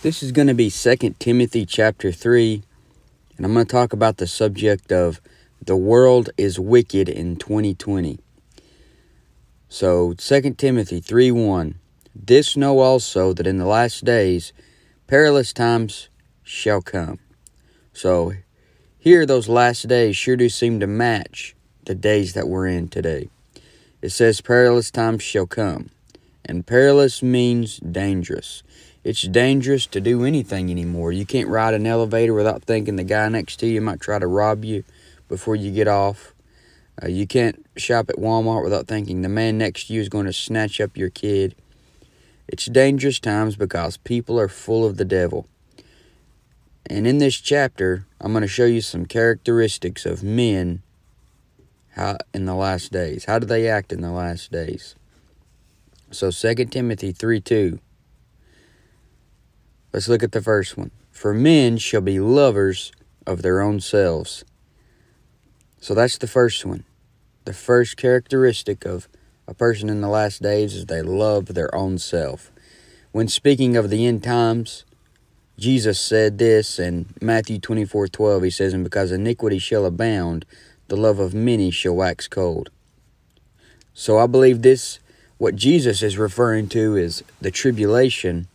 This is going to be 2 Timothy chapter 3, and I'm going to talk about the subject of the world is wicked in 2020. So, 2 Timothy 3 1. This know also that in the last days perilous times shall come. So, here those last days sure do seem to match the days that we're in today. It says perilous times shall come. And perilous means dangerous. It's dangerous to do anything anymore. You can't ride an elevator without thinking the guy next to you might try to rob you before you get off. Uh, you can't shop at Walmart without thinking the man next to you is going to snatch up your kid. It's dangerous times because people are full of the devil. And in this chapter, I'm going to show you some characteristics of men how in the last days. How do they act in the last days? So 2 Timothy 3 2. Let's look at the first one. For men shall be lovers of their own selves. So that's the first one. The first characteristic of a person in the last days is they love their own self. When speaking of the end times, Jesus said this in Matthew 24 12. He says, And because iniquity shall abound, the love of many shall wax cold. So I believe this what Jesus is referring to is the tribulation,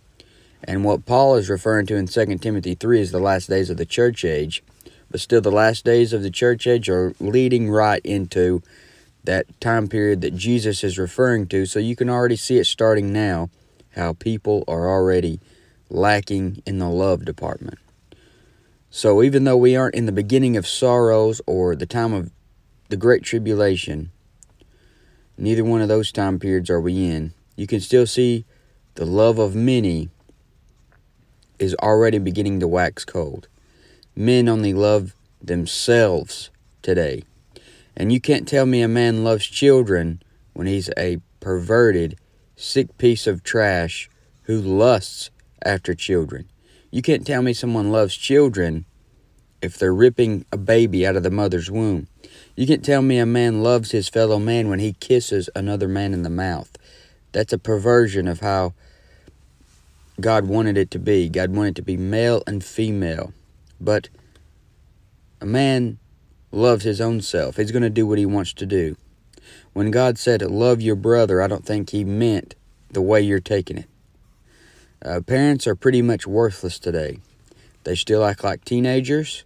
and what Paul is referring to in 2 Timothy 3 is the last days of the church age. But still, the last days of the church age are leading right into that time period that Jesus is referring to. So you can already see it starting now how people are already lacking in the love department. So even though we aren't in the beginning of sorrows or the time of the great tribulation, Neither one of those time periods are we in. You can still see the love of many is already beginning to wax cold. Men only love themselves today. And you can't tell me a man loves children when he's a perverted, sick piece of trash who lusts after children. You can't tell me someone loves children if they're ripping a baby out of the mother's womb. You can't tell me a man loves his fellow man when he kisses another man in the mouth. That's a perversion of how God wanted it to be. God wanted it to be male and female. But a man loves his own self. He's going to do what he wants to do. When God said, love your brother, I don't think he meant the way you're taking it. Uh, parents are pretty much worthless today. They still act like teenagers.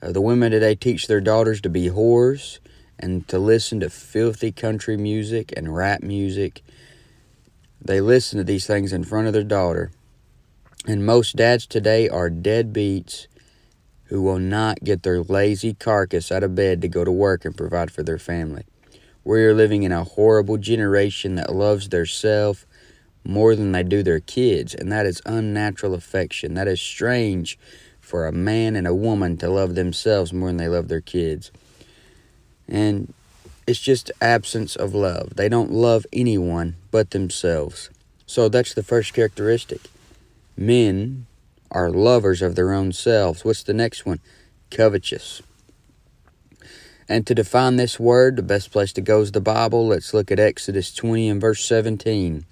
Uh, the women today teach their daughters to be whores and to listen to filthy country music and rap music. They listen to these things in front of their daughter. And most dads today are deadbeats who will not get their lazy carcass out of bed to go to work and provide for their family. We are living in a horrible generation that loves their self more than they do their kids, and that is unnatural affection. That is strange for a man and a woman to love themselves more than they love their kids. And it's just absence of love. They don't love anyone but themselves. So that's the first characteristic. Men are lovers of their own selves. What's the next one? Covetous. And to define this word, the best place to go is the Bible. Let's look at Exodus 20 and verse 17.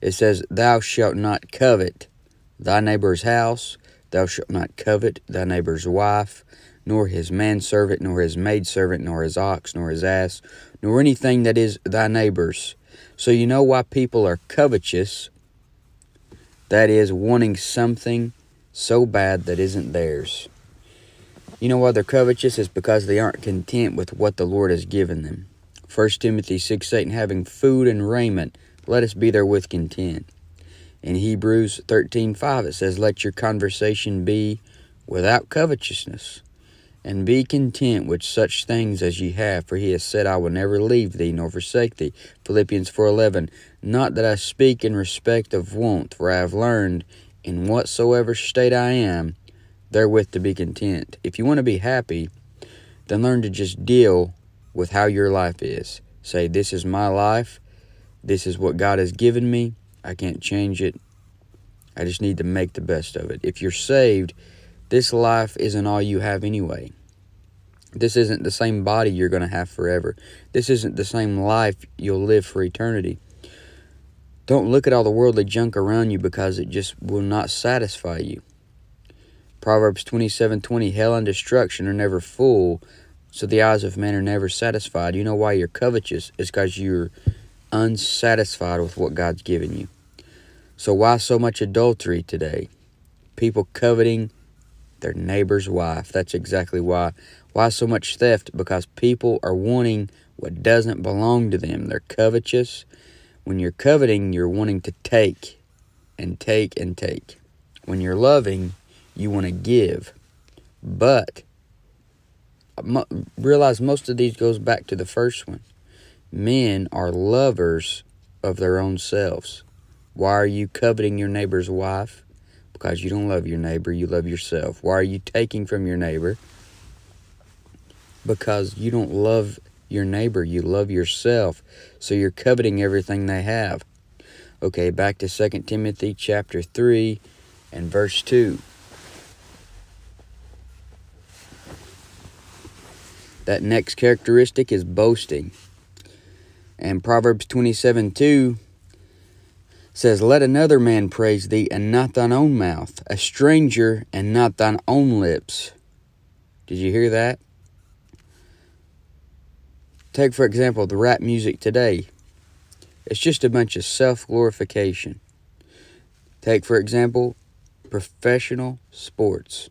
It says, Thou shalt not covet thy neighbor's house, Thou shalt not covet thy neighbor's wife, nor his manservant, nor his maidservant, nor his ox, nor his ass, nor anything that is thy neighbor's. So you know why people are covetous. That is, wanting something so bad that isn't theirs. You know why they're covetous? Is because they aren't content with what the Lord has given them. 1 Timothy 6 8, and having food and raiment, let us be therewith content. In Hebrews 13:5 it says, "Let your conversation be without covetousness, and be content with such things as ye have, for he has said, I will never leave thee nor forsake thee." Philippians 4:11, "Not that I speak in respect of want, for I have learned in whatsoever state I am, therewith to be content." If you want to be happy, then learn to just deal with how your life is. Say, "This is my life. This is what God has given me." I can't change it. I just need to make the best of it. If you're saved, this life isn't all you have anyway. This isn't the same body you're going to have forever. This isn't the same life you'll live for eternity. Don't look at all the worldly junk around you because it just will not satisfy you. Proverbs 27:20 Hell and destruction are never full, so the eyes of men are never satisfied. You know why you're covetous? It's because you're unsatisfied with what God's given you. So why so much adultery today? People coveting their neighbor's wife. That's exactly why. Why so much theft? Because people are wanting what doesn't belong to them. They're covetous. When you're coveting, you're wanting to take and take and take. When you're loving, you want to give. But realize most of these goes back to the first one. Men are lovers of their own selves. Why are you coveting your neighbor's wife? Because you don't love your neighbor, you love yourself. Why are you taking from your neighbor? Because you don't love your neighbor, you love yourself. So you're coveting everything they have. Okay, back to 2 Timothy chapter 3 and verse 2. That next characteristic is boasting. And Proverbs 27 2 says, Let another man praise thee, and not thine own mouth, a stranger, and not thine own lips. Did you hear that? Take, for example, the rap music today. It's just a bunch of self glorification. Take, for example, professional sports.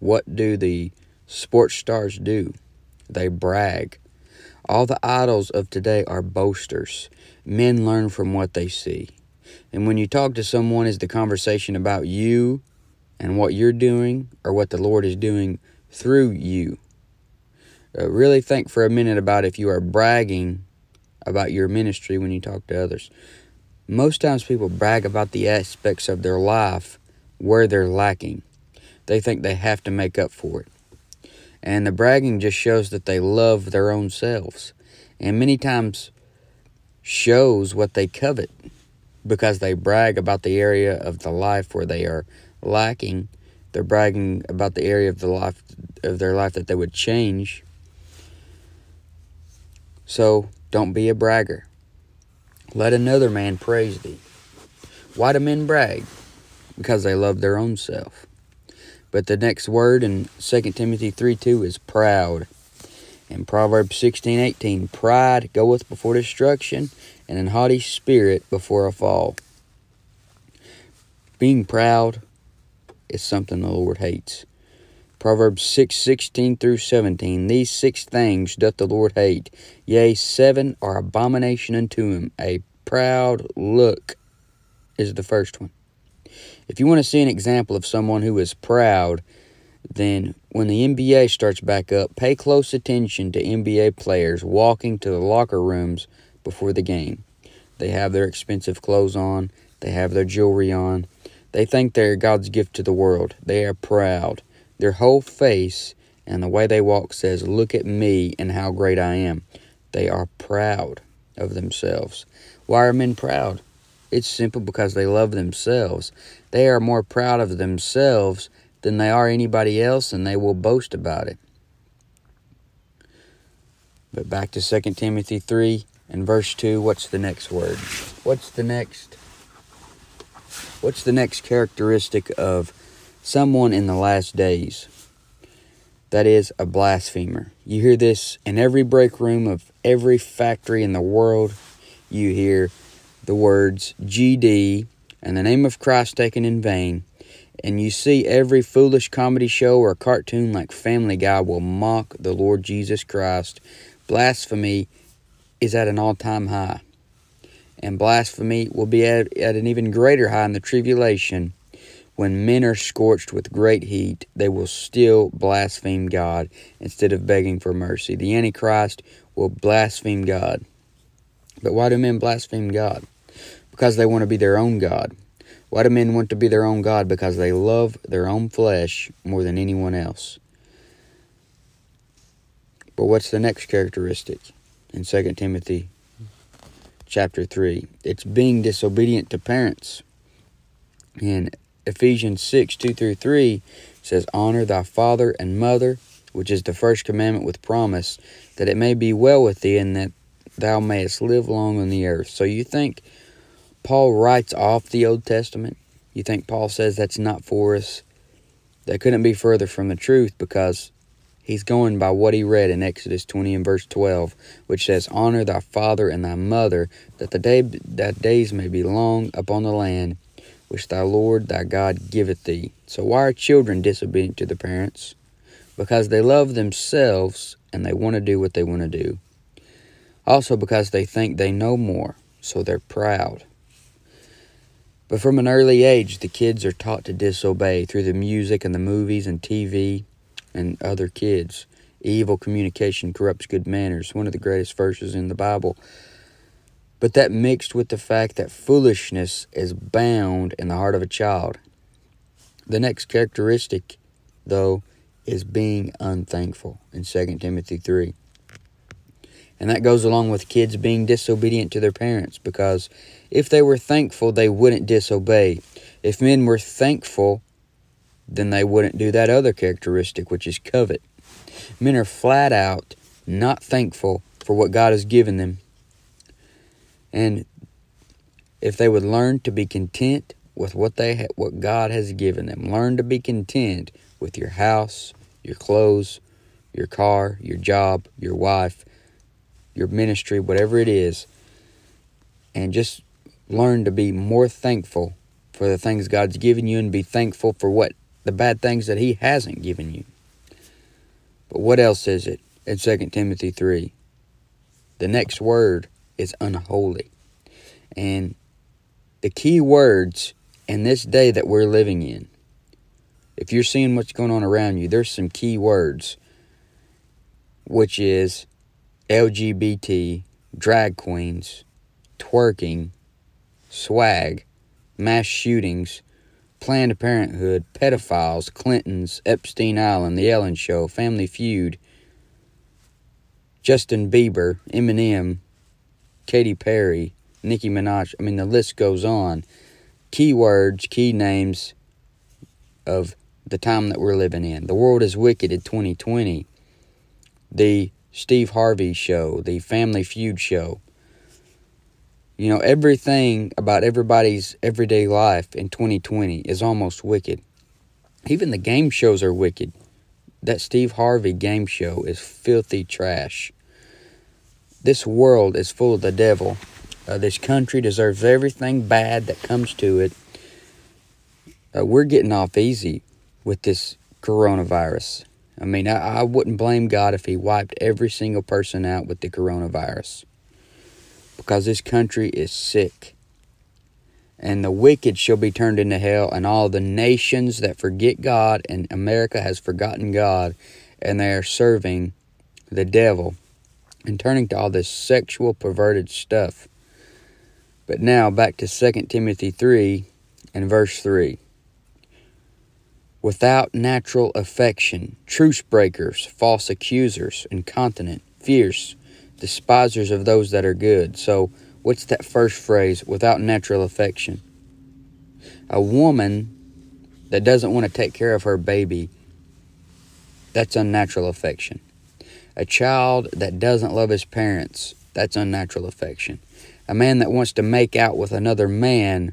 What do the sports stars do? They brag. All the idols of today are boasters. Men learn from what they see. And when you talk to someone, is the conversation about you and what you're doing or what the Lord is doing through you? Uh, really think for a minute about if you are bragging about your ministry when you talk to others. Most times people brag about the aspects of their life where they're lacking. They think they have to make up for it. And the bragging just shows that they love their own selves. And many times shows what they covet because they brag about the area of the life where they are lacking. They're bragging about the area of the life of their life that they would change. So don't be a bragger. Let another man praise thee. Why do men brag? Because they love their own self. But the next word in 2 Timothy 3 2 is proud. In Proverbs 16 18, pride goeth before destruction, and an haughty spirit before a fall. Being proud is something the Lord hates. Proverbs 6 16 through 17, These six things doth the Lord hate, yea, seven are abomination unto him. A proud look is the first one. If you want to see an example of someone who is proud, then when the NBA starts back up, pay close attention to NBA players walking to the locker rooms before the game. They have their expensive clothes on, they have their jewelry on. They think they're God's gift to the world. They are proud. Their whole face and the way they walk says, Look at me and how great I am. They are proud of themselves. Why are men proud? It's simple because they love themselves. They are more proud of themselves than they are anybody else, and they will boast about it. But back to 2 Timothy 3 and verse 2, what's the next word? What's the next? What's the next characteristic of someone in the last days? That is a blasphemer. You hear this in every break room of every factory in the world. You hear the words GD and the name of Christ taken in vain, and you see every foolish comedy show or cartoon like Family Guy will mock the Lord Jesus Christ, blasphemy is at an all time high. And blasphemy will be at, at an even greater high in the tribulation. When men are scorched with great heat, they will still blaspheme God instead of begging for mercy. The Antichrist will blaspheme God. But why do men blaspheme God? because they want to be their own God. Why do men want to be their own God? Because they love their own flesh more than anyone else. But what's the next characteristic in 2 Timothy chapter 3? It's being disobedient to parents. In Ephesians 6 2 through 3 says, Honor thy father and mother, which is the first commandment with promise, that it may be well with thee and that thou mayest live long on the earth. So you think Paul writes off the Old Testament. You think Paul says that's not for us? That couldn't be further from the truth because he's going by what he read in Exodus 20 and verse 12, which says, Honor thy father and thy mother, that the day that days may be long upon the land which thy Lord thy God giveth thee. So why are children disobedient to their parents? Because they love themselves and they want to do what they want to do. Also because they think they know more, so they're proud. But from an early age, the kids are taught to disobey through the music and the movies and TV and other kids. Evil communication corrupts good manners, one of the greatest verses in the Bible. But that mixed with the fact that foolishness is bound in the heart of a child. The next characteristic, though, is being unthankful in 2 Timothy 3. And that goes along with kids being disobedient to their parents because if they were thankful, they wouldn't disobey. If men were thankful, then they wouldn't do that other characteristic, which is covet. Men are flat out not thankful for what God has given them. And if they would learn to be content with what they ha- what God has given them, learn to be content with your house, your clothes, your car, your job, your wife, your ministry, whatever it is, and just learn to be more thankful for the things God's given you and be thankful for what the bad things that he hasn't given you. But what else is it in 2 Timothy 3? The next word is unholy. And the key words in this day that we're living in, if you're seeing what's going on around you, there's some key words, which is LGBT, drag queens, twerking, swag, mass shootings, Planned Parenthood, pedophiles, Clintons, Epstein Island, The Ellen Show, Family Feud, Justin Bieber, Eminem, Katy Perry, Nicki Minaj. I mean, the list goes on. Keywords, key names of the time that we're living in. The world is wicked in 2020. The Steve Harvey show, the Family Feud show. You know, everything about everybody's everyday life in 2020 is almost wicked. Even the game shows are wicked. That Steve Harvey game show is filthy trash. This world is full of the devil. Uh, this country deserves everything bad that comes to it. Uh, we're getting off easy with this coronavirus. I mean, I, I wouldn't blame God if He wiped every single person out with the coronavirus. Because this country is sick. And the wicked shall be turned into hell, and all the nations that forget God, and America has forgotten God, and they are serving the devil and turning to all this sexual perverted stuff. But now back to 2 Timothy 3 and verse 3 without natural affection, truce breakers, false accusers, incontinent, fierce, despisers of those that are good. So, what's that first phrase? Without natural affection. A woman that doesn't want to take care of her baby, that's unnatural affection. A child that doesn't love his parents, that's unnatural affection. A man that wants to make out with another man,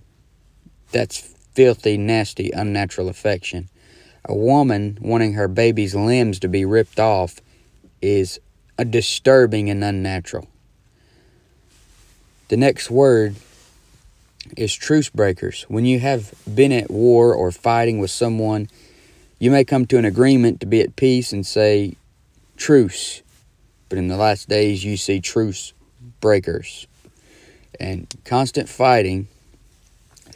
that's filthy, nasty, unnatural affection a woman wanting her baby's limbs to be ripped off is a disturbing and unnatural. The next word is truce breakers. When you have been at war or fighting with someone, you may come to an agreement to be at peace and say truce. But in the last days, you see truce breakers. And constant fighting,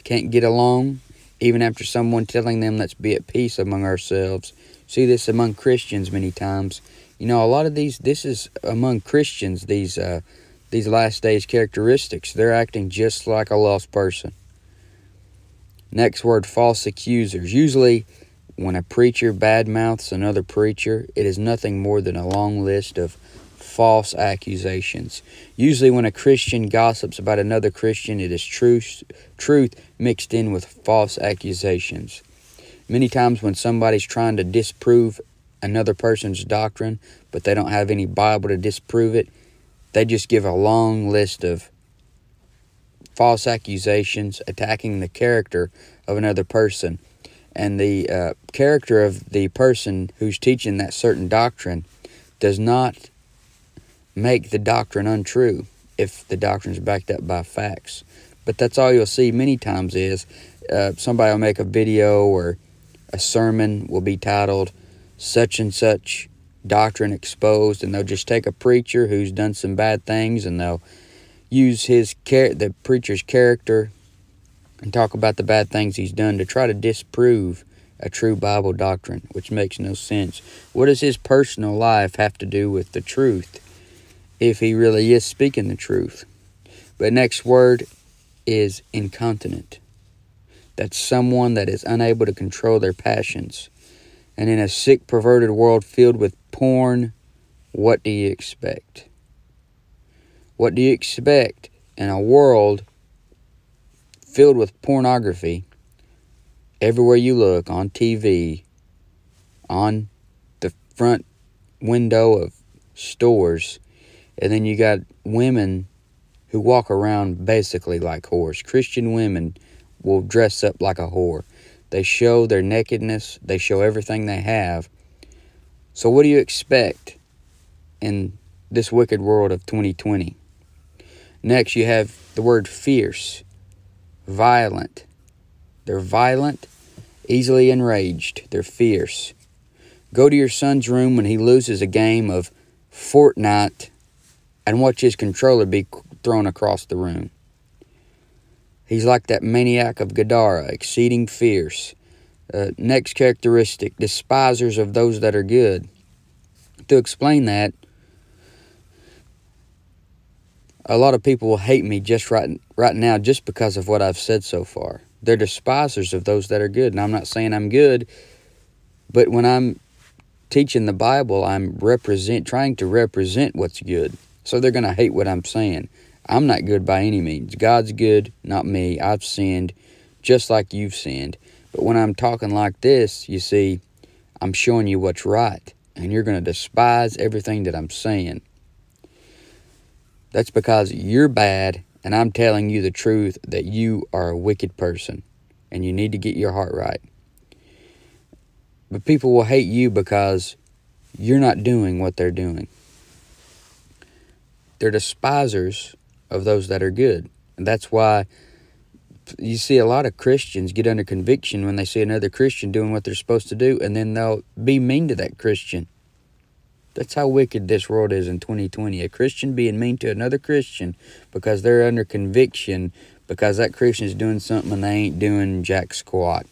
can't get along, even after someone telling them let's be at peace among ourselves. See this among Christians many times. You know, a lot of these this is among Christians these uh, these last days characteristics. They're acting just like a lost person. Next word, false accusers. Usually, when a preacher badmouths another preacher, it is nothing more than a long list of false accusations. Usually, when a Christian gossips about another Christian, it is truth, truth mixed in with false accusations. Many times, when somebody's trying to disprove another person's doctrine, but they don't have any Bible to disprove it, they just give a long list of false accusations, attacking the character of another person. And the uh, character of the person who's teaching that certain doctrine does not make the doctrine untrue if the doctrine is backed up by facts. But that's all you'll see many times is uh, somebody will make a video or a sermon will be titled such and such doctrine exposed and they'll just take a preacher who's done some bad things and they'll use his the preacher's character and talk about the bad things he's done to try to disprove a true Bible doctrine, which makes no sense. What does his personal life have to do with the truth if he really is speaking the truth? But next word is incontinent. That's someone that is unable to control their passions. And in a sick, perverted world filled with porn, what do you expect? What do you expect in a world filled with pornography everywhere you look on TV, on the front window of stores, and then you got women who walk around basically like whores. Christian women will dress up like a whore. They show their nakedness, they show everything they have. So, what do you expect in this wicked world of 2020? Next, you have the word fierce, violent. They're violent, easily enraged. They're fierce. Go to your son's room when he loses a game of Fortnite and watch his controller be thrown across the room. He's like that maniac of Gadara, exceeding fierce. Uh, next characteristic, despisers of those that are good. To explain that, a lot of people will hate me just right right now just because of what I've said so far. They're despisers of those that are good. And I'm not saying I'm good, but when I'm teaching the Bible, I'm represent trying to represent what's good. So they're going to hate what I'm saying. I'm not good by any means. God's good, not me. I've sinned just like you've sinned. But when I'm talking like this, you see, I'm showing you what's right. And you're going to despise everything that I'm saying. That's because you're bad, and I'm telling you the truth that you are a wicked person and you need to get your heart right. But people will hate you because you're not doing what they're doing. They're despisers of those that are good. And that's why you see a lot of Christians get under conviction when they see another Christian doing what they're supposed to do, and then they'll be mean to that Christian. That's how wicked this world is in 2020. A Christian being mean to another Christian because they're under conviction because that Christian is doing something and they ain't doing jack squat.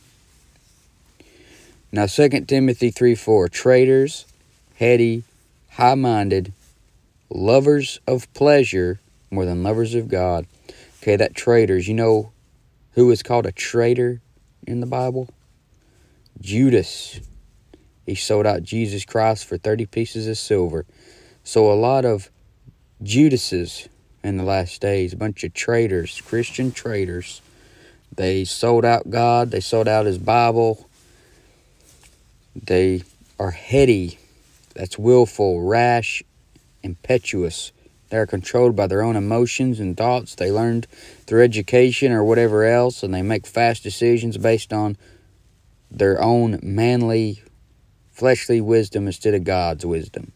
Now, 2 Timothy 3 4 traitors, heady, high minded, lovers of pleasure more than lovers of God. Okay, that traitors, you know who is called a traitor in the Bible? Judas. He sold out Jesus Christ for 30 pieces of silver. So a lot of Judases in the last days, a bunch of traitors, Christian traitors, they sold out God, they sold out his Bible. They are heady, that's willful, rash, impetuous. They are controlled by their own emotions and thoughts they learned through education or whatever else, and they make fast decisions based on their own manly fleshly wisdom instead of God's wisdom.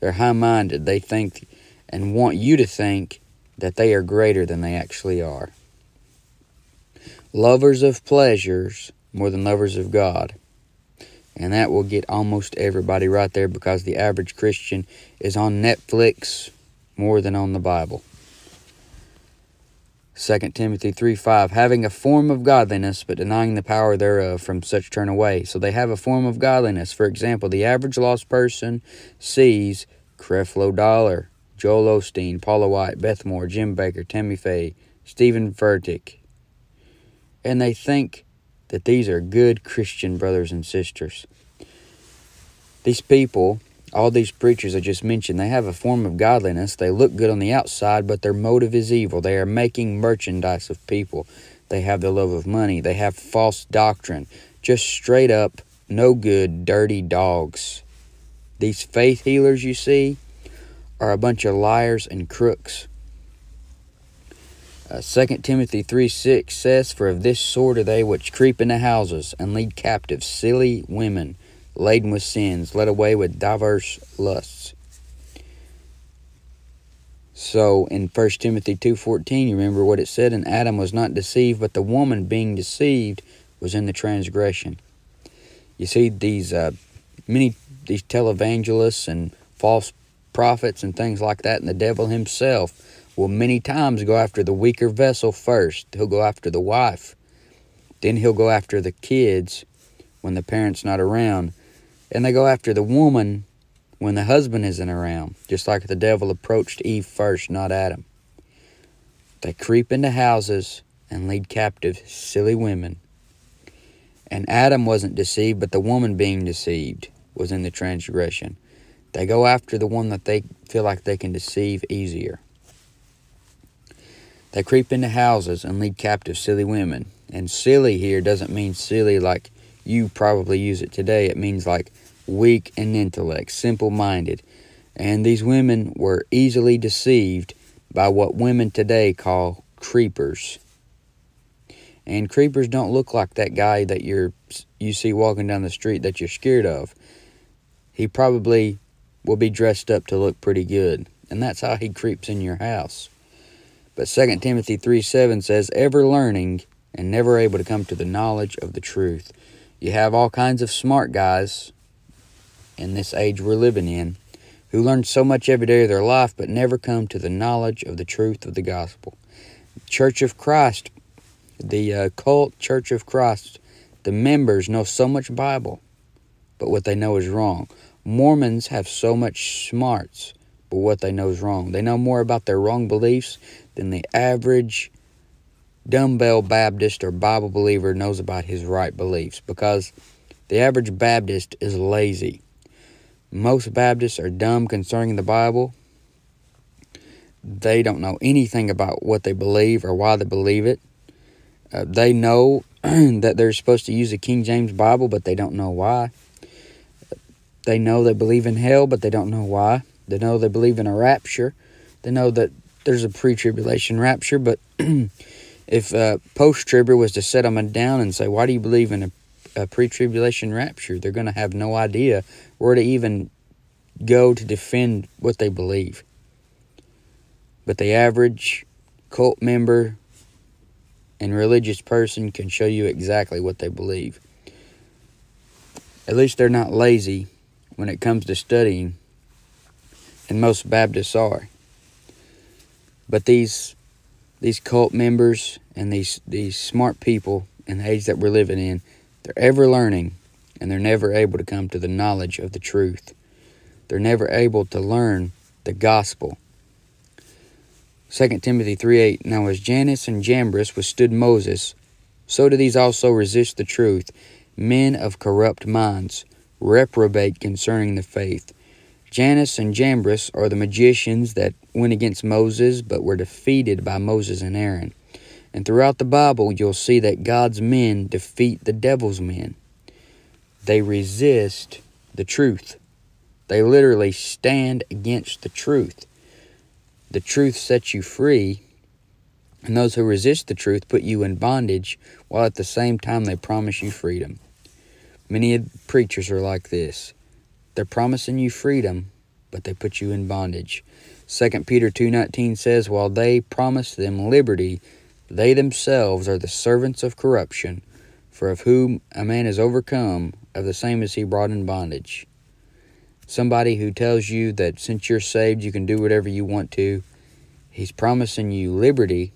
They're high minded. They think and want you to think that they are greater than they actually are. Lovers of pleasures more than lovers of God. And that will get almost everybody right there because the average Christian is on Netflix more than on the Bible. 2 Timothy 3 5, having a form of godliness, but denying the power thereof, from such turn away. So they have a form of godliness. For example, the average lost person sees Creflo Dollar, Joel Osteen, Paula White, Beth Moore, Jim Bakker, Tammy Faye, Steven Furtick, and they think that these are good Christian brothers and sisters. These people all these preachers I just mentioned, they have a form of godliness. They look good on the outside, but their motive is evil. They are making merchandise of people. They have the love of money. They have false doctrine. Just straight up, no good, dirty dogs. These faith healers you see are a bunch of liars and crooks. Uh, 2 Timothy 3 6 says, For of this sort are they which creep into houses and lead captive silly women, laden with sins, led away with diverse lusts. So in 1 Timothy 2:14, you remember what it said, and Adam was not deceived, but the woman being deceived was in the transgression. You see these uh, many these televangelists and false prophets and things like that, and the devil himself will many times go after the weaker vessel first. He'll go after the wife. Then he'll go after the kids when the parent's not around. And they go after the woman when the husband isn't around, just like the devil approached Eve first, not Adam. They creep into houses and lead captive silly women. And Adam wasn't deceived, but the woman being deceived was in the transgression. They go after the one that they feel like they can deceive easier. They creep into houses and lead captive silly women. And silly here doesn't mean silly like you probably use it today. It means like weak in intellect, simple minded. And these women were easily deceived by what women today call creepers. And creepers don't look like that guy that you're you see walking down the street that you're scared of. He probably will be dressed up to look pretty good. And that's how he creeps in your house. But 2 Timothy 3 7 says, ever learning and never able to come to the knowledge of the truth. You have all kinds of smart guys in this age we're living in who learn so much every day of their life but never come to the knowledge of the truth of the gospel. Church of Christ, the uh, cult Church of Christ, the members know so much Bible, but what they know is wrong. Mormons have so much smarts, but what they know is wrong. They know more about their wrong beliefs than the average dumbbell Baptist or Bible believer knows about his right beliefs because the average Baptist is lazy. Most Baptists are dumb concerning the Bible. They don't know anything about what they believe or why they believe it. Uh, they know that they're supposed to use the King James Bible, but they don't know why. They know they believe in hell, but they don't know why. They know they believe in a rapture. They know that there's a pre tribulation rapture, but if uh, post tribber was to set them down and say, Why do you believe in a, a pre tribulation rapture? They're going to have no idea where to even go to defend what they believe. But the average cult member and religious person can show you exactly what they believe. At least they're not lazy when it comes to studying, and most Baptists are. But these these cult members and these these smart people in the age that we're living in, they're ever learning and they're never able to come to the knowledge of the truth. They're never able to learn the gospel. 2 Timothy 3 8 Now as Jannes and Jambres withstood Moses, so do these also resist the truth, men of corrupt minds reprobate concerning the faith. Jannes and Jambres are the magicians that went against Moses but were defeated by Moses and Aaron. And throughout the Bible, you'll see that God's men defeat the devil's men. They resist the truth. They literally stand against the truth. The truth sets you free, and those who resist the truth put you in bondage, while at the same time they promise you freedom. Many of preachers are like this. They're promising you freedom, but they put you in bondage. 2 Peter 2:19 says, "While they promise them liberty, they themselves are the servants of corruption, for of whom a man is overcome, of the same is he brought in bondage." Somebody who tells you that since you're saved, you can do whatever you want to, he's promising you liberty,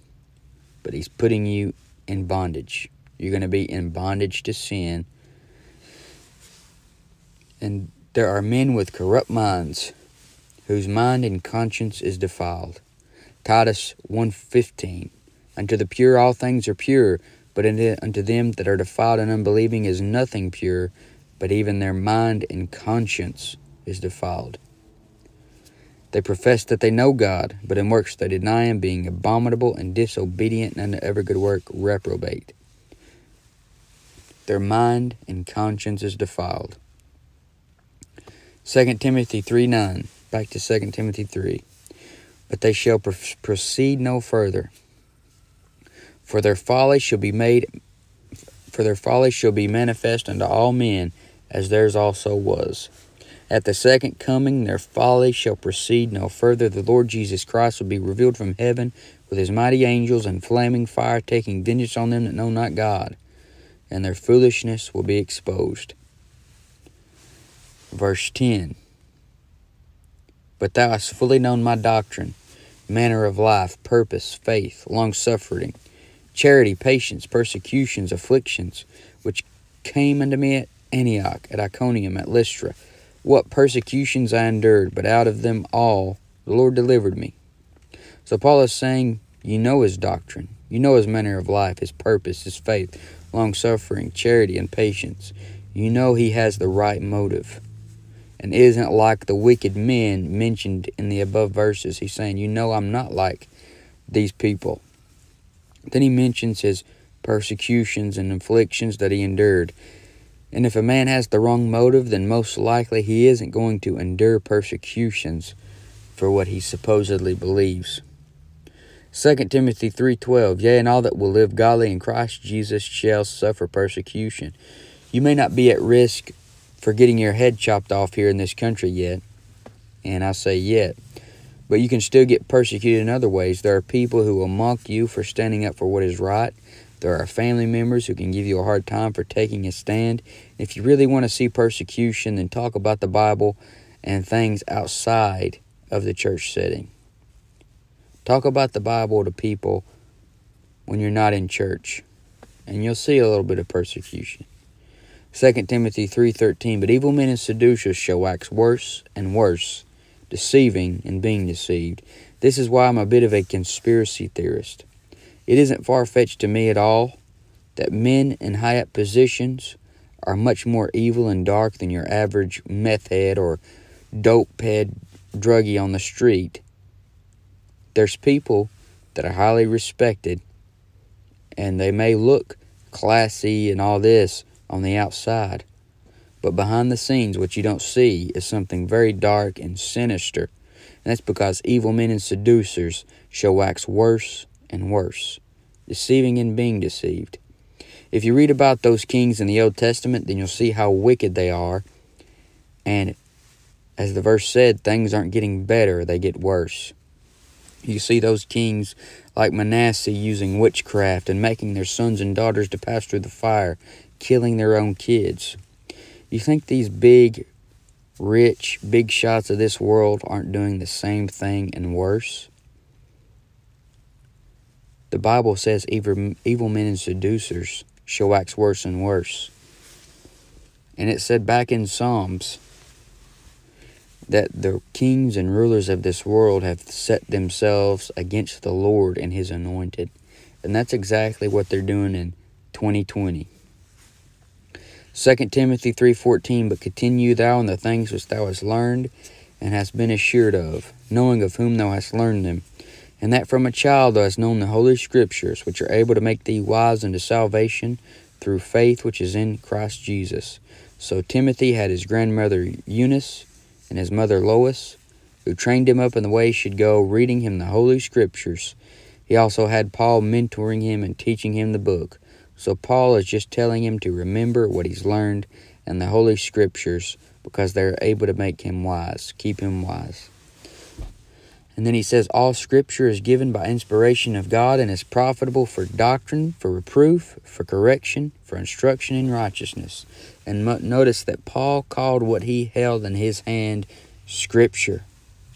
but he's putting you in bondage. You're going to be in bondage to sin and there are men with corrupt minds, whose mind and conscience is defiled. Titus 1.15 Unto the pure all things are pure, but unto them that are defiled and unbelieving is nothing pure, but even their mind and conscience is defiled. They profess that they know God, but in works they deny Him, being abominable and disobedient, and unto every good work reprobate. Their mind and conscience is defiled. 2 Timothy 3 9. Back to 2 Timothy 3. But they shall proceed no further. For their folly shall be made for their folly shall be manifest unto all men, as theirs also was. At the second coming their folly shall proceed no further. The Lord Jesus Christ will be revealed from heaven with his mighty angels and flaming fire, taking vengeance on them that know not God, and their foolishness will be exposed. Verse 10 But thou hast fully known my doctrine, manner of life, purpose, faith, long suffering, charity, patience, persecutions, afflictions, which came unto me at Antioch, at Iconium, at Lystra, what persecutions I endured, but out of them all the Lord delivered me. So Paul is saying, You know his doctrine, you know his manner of life, his purpose, his faith, long suffering, charity, and patience. You know he has the right motive and isn't like the wicked men mentioned in the above verses. He's saying, You know, I'm not like these people. Then he mentions his persecutions and afflictions that he endured. And if a man has the wrong motive, then most likely he isn't going to endure persecutions for what he supposedly believes. 2 Timothy 3:12 Yea, and all that will live godly in Christ Jesus shall suffer persecution. You may not be at risk for getting your head chopped off here in this country yet, and I say yet, but you can still get persecuted in other ways. There are people who will mock you for standing up for what is right. There are family members who can give you a hard time for taking a stand. If you really want to see persecution, then talk about the Bible and things outside of the church setting. Talk about the Bible to people when you're not in church, and you'll see a little bit of persecution. 2 Timothy 3:13 But evil men and seducers shall wax worse and worse, deceiving and being deceived. This is why I'm a bit of a conspiracy theorist. It isn't far fetched to me at all that men in high up positions are much more evil and dark than your average meth head or dope head druggie on the street. There's people that are highly respected and they may look classy and all this on the outside, but behind the scenes, what you don't see is something very dark and sinister. And that's because evil men and seducers shall wax worse and worse, deceiving and being deceived. If you read about those kings in the Old Testament, then you'll see how wicked they are. And as the verse said, things aren't getting better, they get worse. You see those kings like Manasseh using witchcraft and making their sons and daughters to pass through the fire, killing their own kids. You think these big, rich, big shots of this world aren't doing the same thing and worse? The Bible says evil, evil men and seducers shall wax worse and worse. And it said back in Psalms that the kings and rulers of this world have set themselves against the Lord and his anointed. And that's exactly what they're doing in 2020. 2 Timothy 3.14 But continue thou in the things which thou hast learned and hast been assured of, knowing of whom thou hast learned them, and that from a child thou hast known the holy scriptures, which are able to make thee wise unto salvation through faith which is in Christ Jesus. So Timothy had his grandmother Eunice and his mother Lois, who trained him up in the way he should go, reading him the holy scriptures. He also had Paul mentoring him and teaching him the book. So Paul is just telling him to remember what he's learned and the holy scriptures because they're able to make him wise, keep him wise. And then he says, All scripture is given by inspiration of God and is profitable for doctrine, for reproof, for correction, for instruction in righteousness. And notice that Paul called what he held in his hand scripture.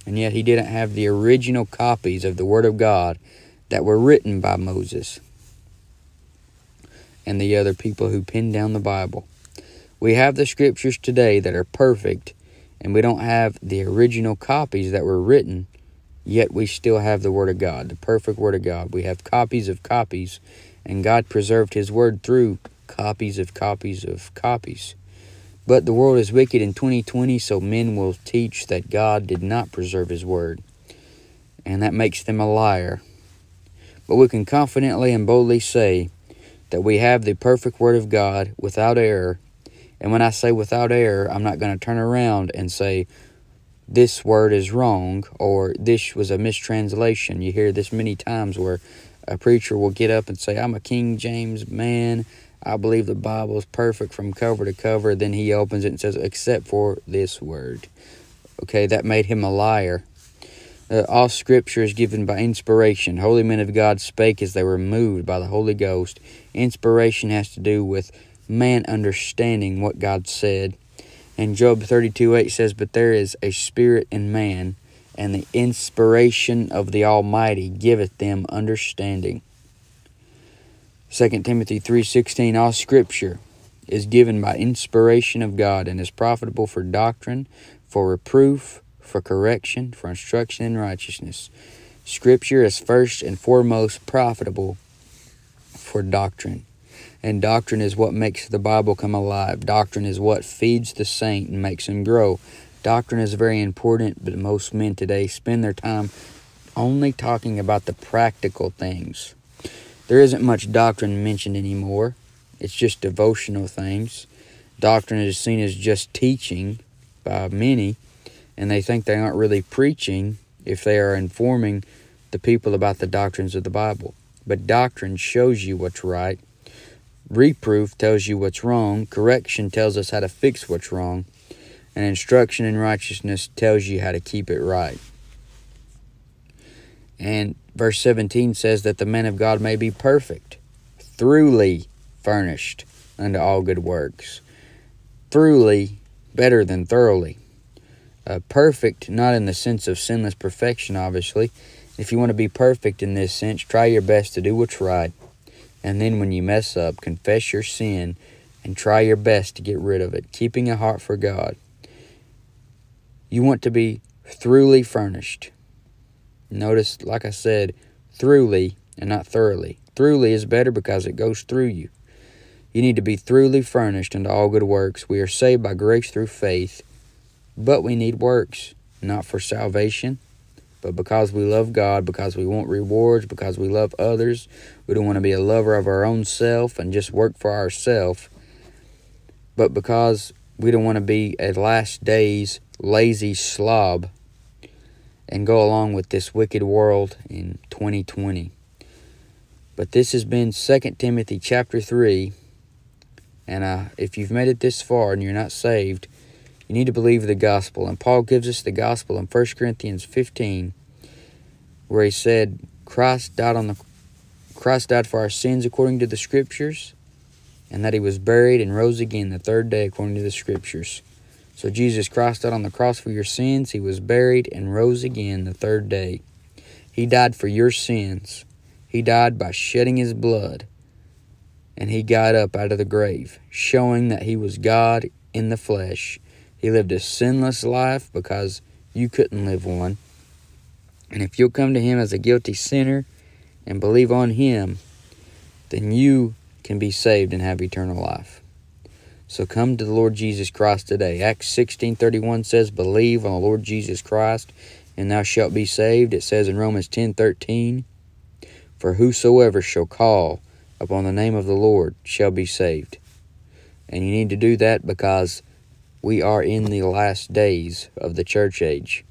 And yet he didn't have the original copies of the Word of God that were written by Moses and the other people who penned down the Bible. We have the scriptures today that are perfect, and we don't have the original copies that were written Yet we still have the Word of God, the perfect Word of God. We have copies of copies, and God preserved His Word through copies of copies of copies. But the world is wicked in 2020, so men will teach that God did not preserve His Word, and that makes them a liar. But we can confidently and boldly say that we have the perfect Word of God without error. And when I say without error, I'm not going to turn around and say, this word is wrong or this was a mistranslation. You hear this many times where a preacher will get up and say, I'm a King James man. I believe the Bible is perfect from cover to cover. Then he opens it and says, except for this word. Okay, that made him a liar. Uh, all scripture is given by inspiration. Holy men of God spake as they were moved by the Holy Ghost. Inspiration has to do with man understanding what God said. And Job 32 8 says, But there is a spirit in man, and the inspiration of the Almighty giveth them understanding. 2 Timothy 3:16 All scripture is given by inspiration of God and is profitable for doctrine, for reproof, for correction, for instruction in righteousness. Scripture is first and foremost profitable for doctrine. And doctrine is what makes the Bible come alive. Doctrine is what feeds the saint and makes him grow. Doctrine is very important, but most men today spend their time only talking about the practical things. There isn't much doctrine mentioned anymore. It's just devotional things. Doctrine is seen as just teaching by many, and they think they aren't really preaching if they are informing the people about the doctrines of the Bible. But doctrine shows you what's right. Reproof tells you what's wrong. Correction tells us how to fix what's wrong. And instruction in righteousness tells you how to keep it right. And verse 17 says that the man of God may be perfect, throughly furnished unto all good works. Throughly, better than thoroughly. Uh, perfect, not in the sense of sinless perfection, obviously. If you want to be perfect in this sense, try your best to do what's right. And then when you mess up, confess your sin and try your best to get rid of it, keeping a heart for God. You want to be throughly furnished. Notice, like I said, throughly and not thoroughly. Throughly is better because it goes through you. You need to be throughly furnished unto all good works. We are saved by grace through faith but we need works, not for salvation, but because we love God, because we want rewards, because we love others. We don't want to be a lover of our own self and just work for ourselves, but because we don't want to be a last days lazy slob and go along with this wicked world in 2020. But this has been 2 Timothy chapter 3. And uh, if you've made it this far and you're not saved, you need to believe the gospel. And Paul gives us the gospel in 1 Corinthians 15, where he said, Christ died on the Christ died for our sins according to the scriptures, and that he was buried and rose again the third day according to the scriptures. So Jesus Christ died on the cross for your sins, he was buried and rose again the third day. He died for your sins. He died by shedding his blood, and he got up out of the grave, showing that he was God in the flesh he lived a sinless life because you couldn't live one. And if you'll come to Him as a guilty sinner and believe on Him, then you can be saved and have eternal life. So come to the Lord Jesus Christ today. Acts 16:31 says, "Believe on the Lord Jesus Christ, and thou shalt be saved." It says in Romans 10:13, "For whosoever shall call upon the name of the Lord shall be saved." And you need to do that because we are in the last days of the church age.